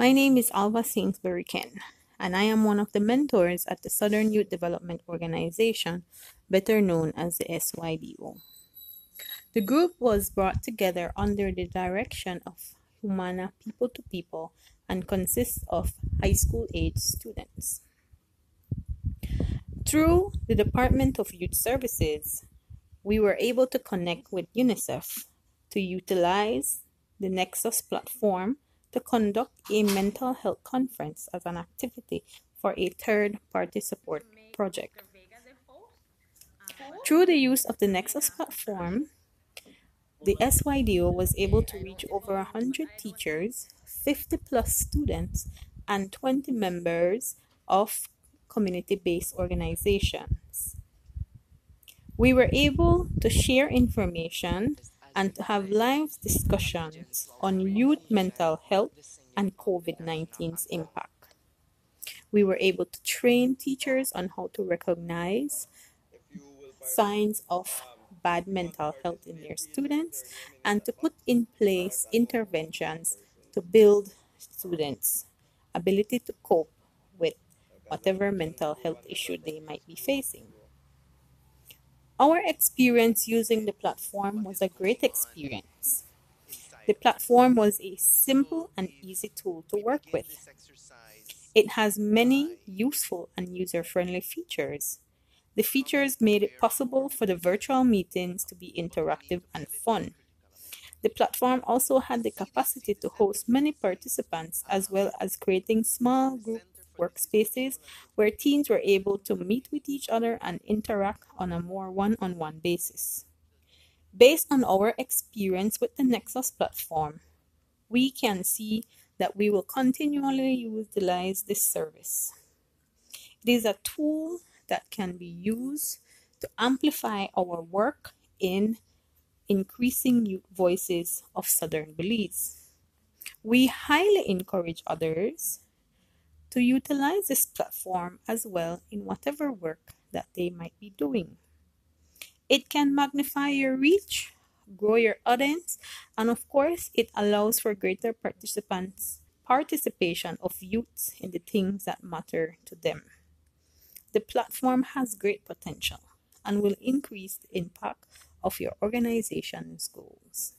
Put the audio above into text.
My name is Alva Sainsbury Ken, and I am one of the mentors at the Southern Youth Development Organization, better known as the SYDO. The group was brought together under the direction of Humana People to People and consists of high school age students. Through the Department of Youth Services, we were able to connect with UNICEF to utilize the Nex'Us platform to conduct a mental health conference as an activity for a third party support project. Through the use of the Nex'Us platform, the SYDO was able to reach over 100 teachers, 50 plus students, and 20 members of community based organizations. We were able to share information and to have live discussions on youth mental health and COVID 19's impact. We were able to train teachers on how to recognize signs of bad mental health in their students and to put in place interventions to build students' ability to cope with whatever mental health issue they might be facing. Our experience using the platform was a great experience. The platform was a simple and easy tool to work with. It has many useful and user friendly features the features made it possible for the virtual meetings to be interactive and fun. The platform also had the capacity to host many participants as well as creating small group workspaces where teens were able to meet with each other and interact on a more one on one basis. Based on our experience with the Nex'Us platform, we can see that we will continually utilize this service. It is a tool that can be used to amplify our work in increasing youth voices of Southern Belize. We highly encourage others to utilize this platform as well in whatever work that they might be doing. It can magnify your reach, grow your audience, and of course, it allows for greater participants participation of youths in the things that matter to them. The platform has great potential and will increase the impact of your organization's goals.